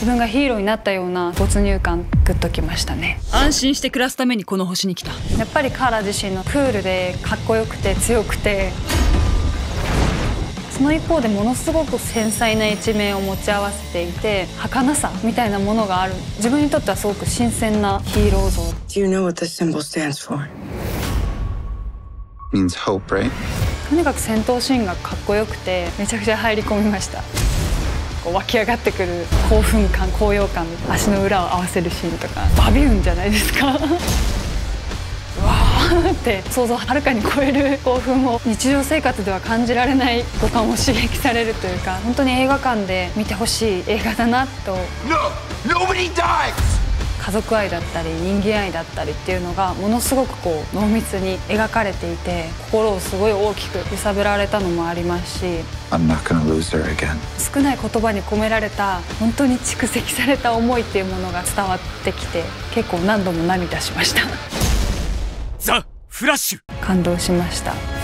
自分がヒーローになったような没入感グッときましたね。安心して暮らすためにこの星に来た。やっぱりカーラ自身のクールでかっこよくて強くて。その一方でものすごく繊細な一面を持ち合わせていて儚さみたいなものがある。自分にとってはすごく新鮮なヒーロー像。Do you know what this symbol stands for? means hope, right? とにかく戦闘シーンがかっこよくてめちゃくちゃ入り込みましたこう湧き上がってくる興奮感高揚感足の裏を合わせるシーンとかバビューンじゃないですか。う わーって想像をはるかに超える興奮を日常生活では感じられない五感を刺激されるというか本当に映画館で見てほしい映画だなと。No! 家族愛だったり人間愛だったりっていうのがものすごくこう濃密に描かれていて心をすごい大きく揺さぶられたのもありますし I'm not gonna lose her again. 少ない言葉に込められた本当に蓄積された思いっていうものが伝わってきて結構何度も涙しました。ザ・フラッシュ。感動しました